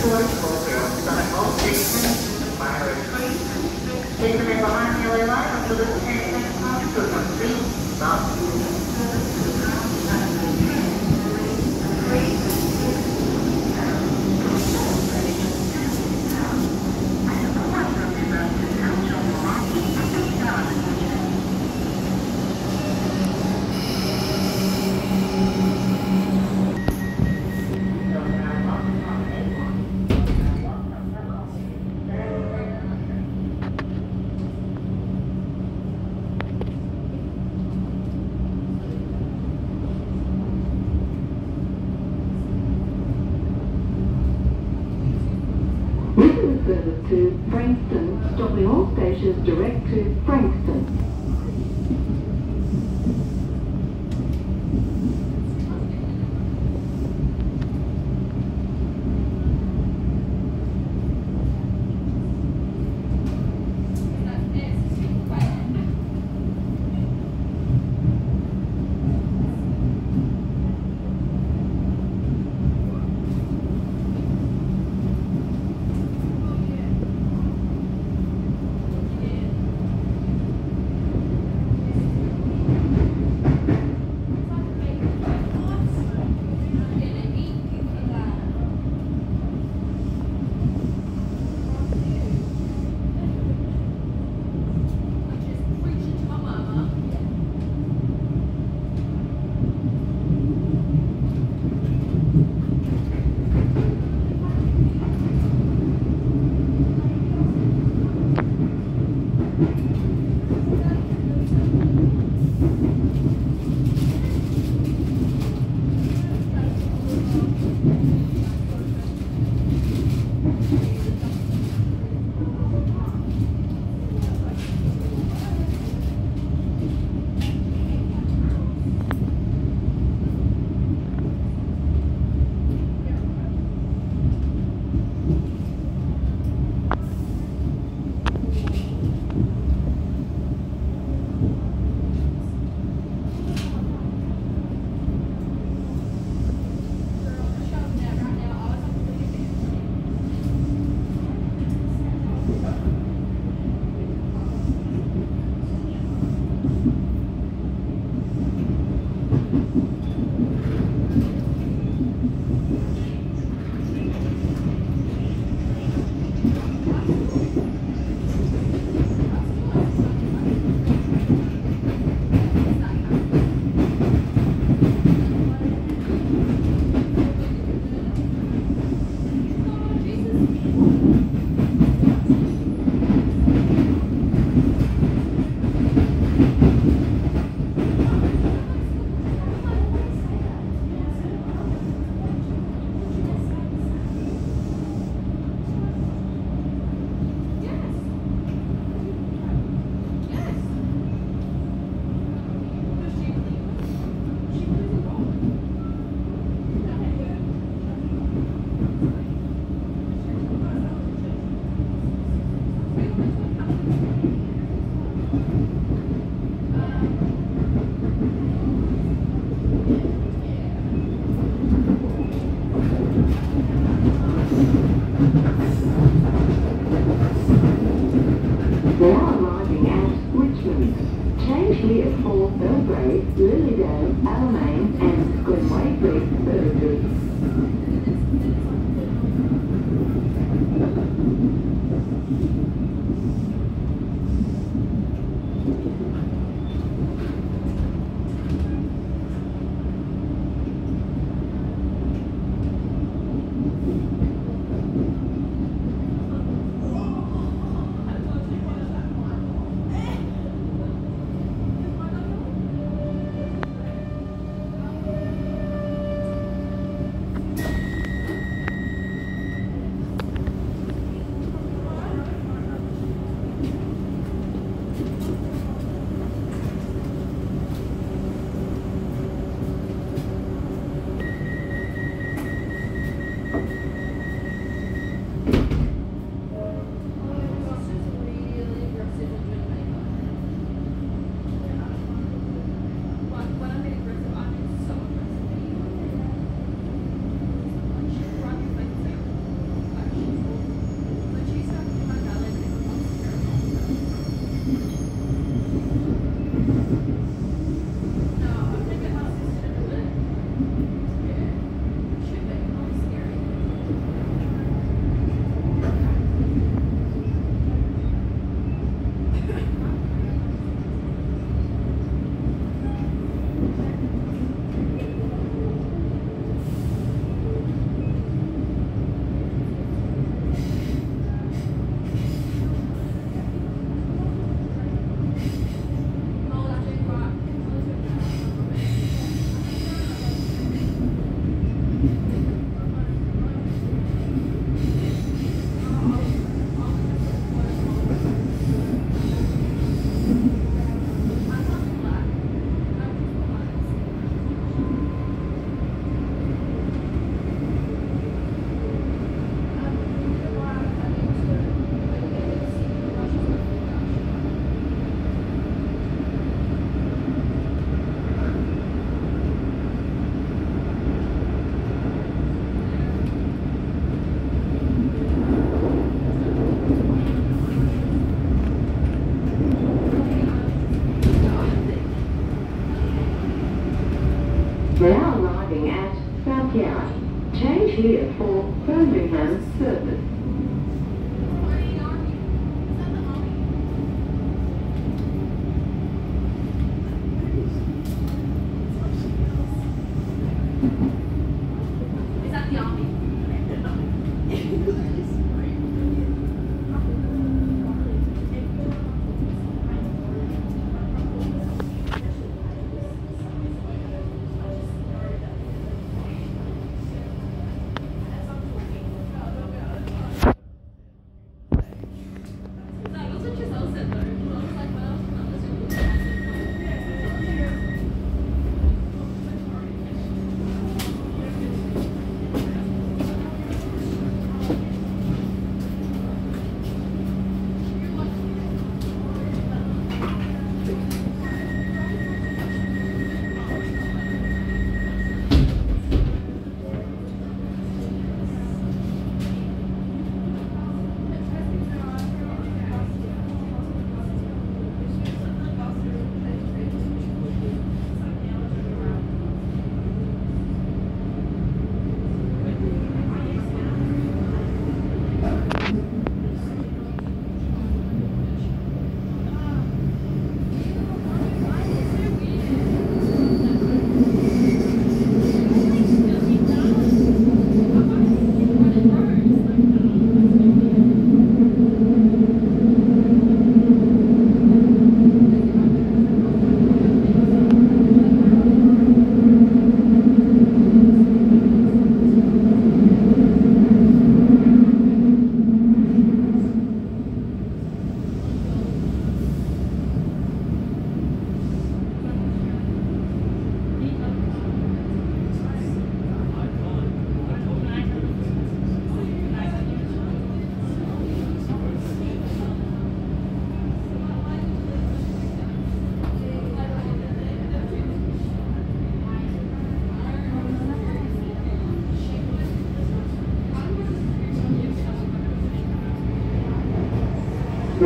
Thank you.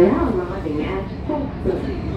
Now arriving at Folkestone.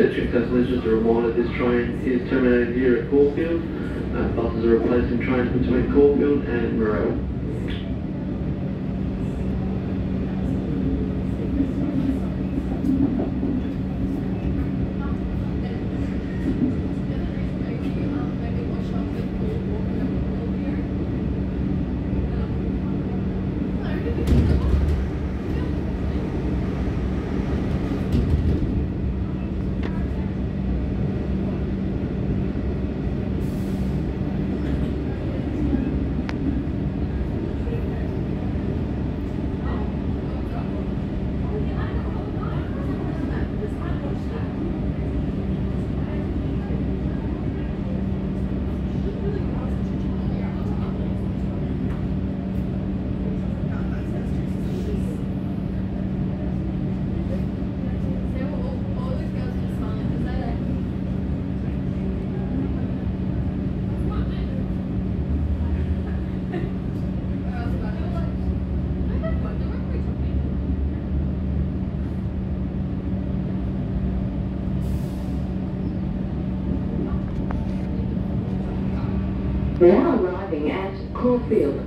Attention customers, just a reminder, this train is terminated here at Caulfield. Uh, buses are replacing trains between Caulfield and Morel. Now arriving at Caulfield.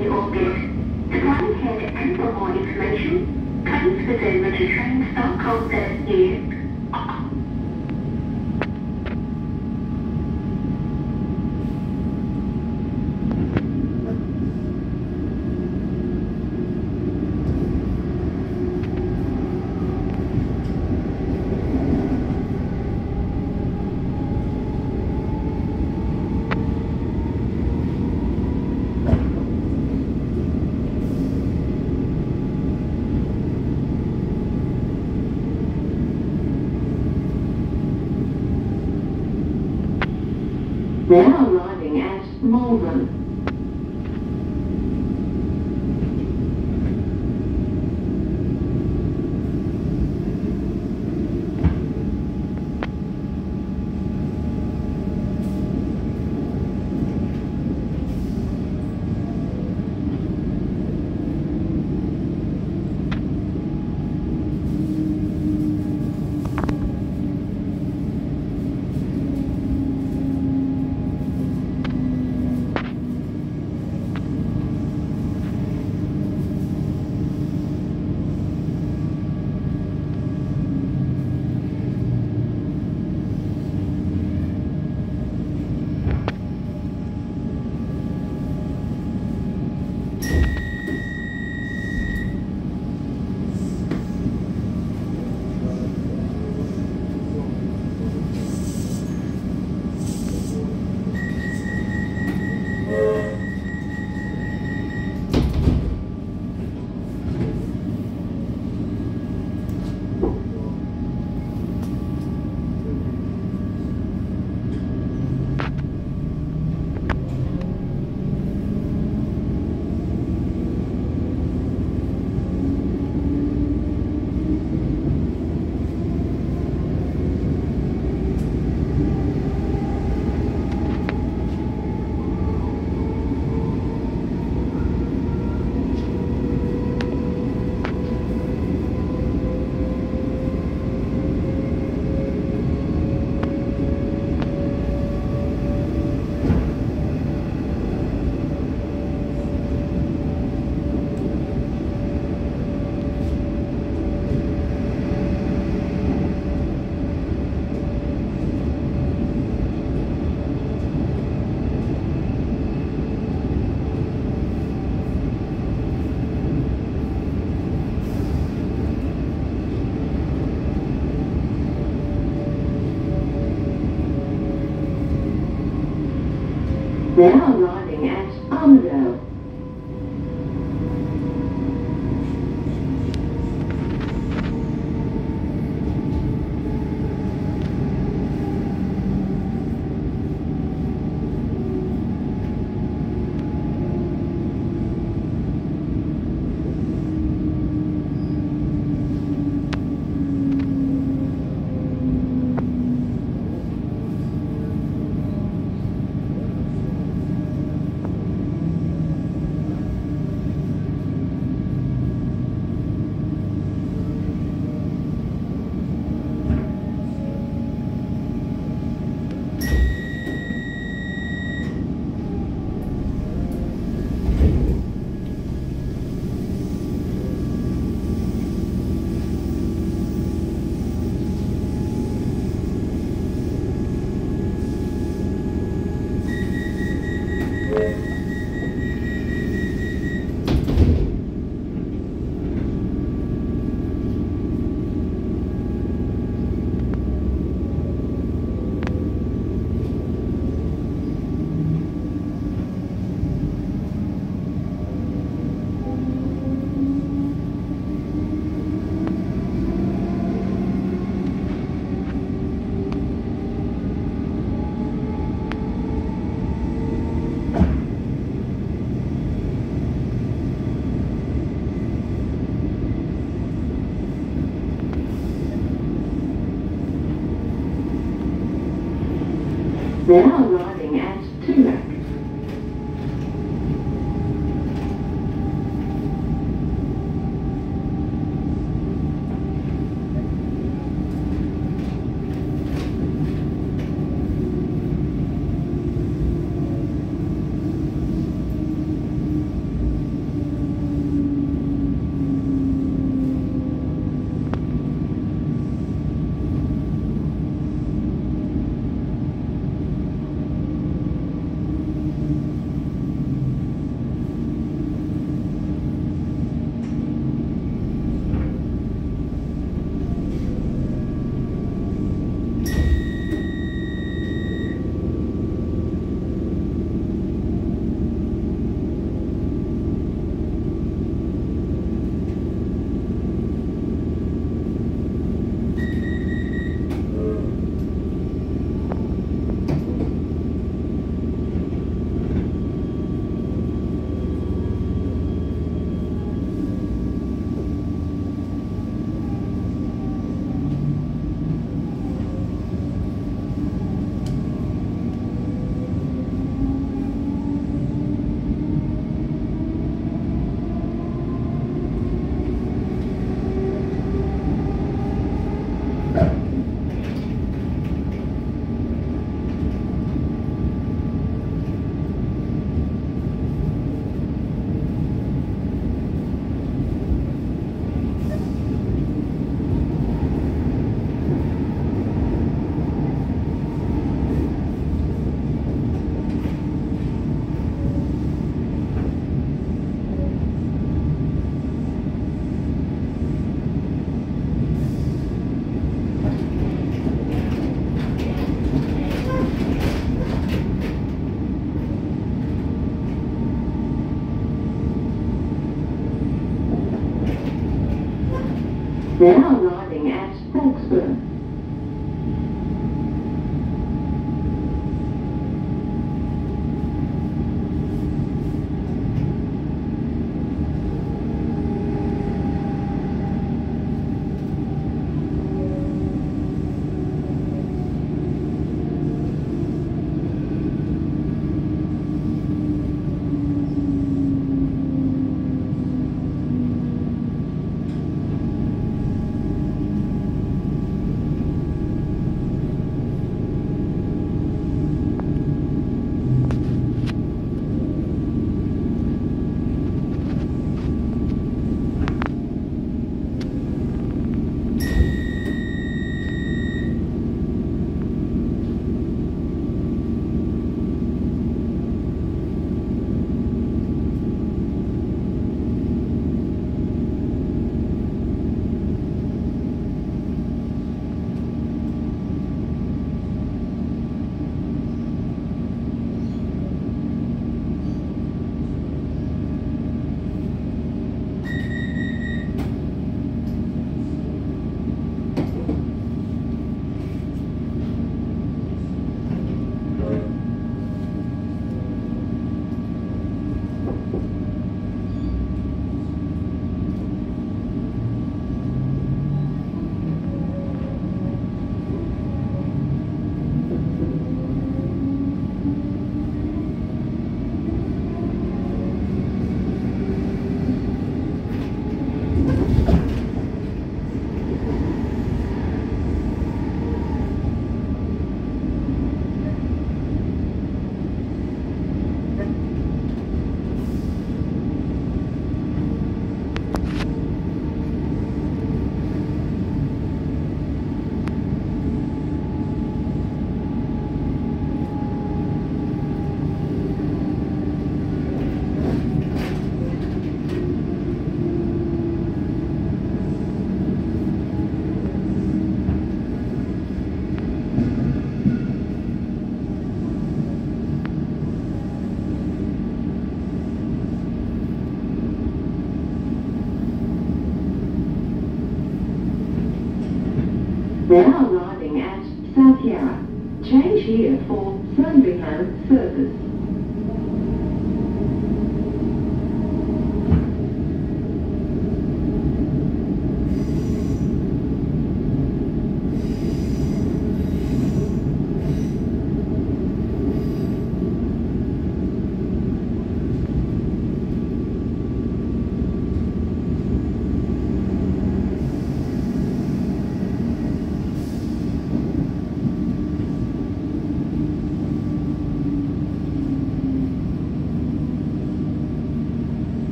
in your bid. Head and for more information, please visit metrotrains.com.au.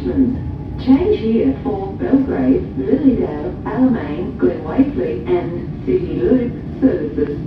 Richmond. Change here for Belgrave, Lilydale, Alamein, Glen Waverley and City Loop services.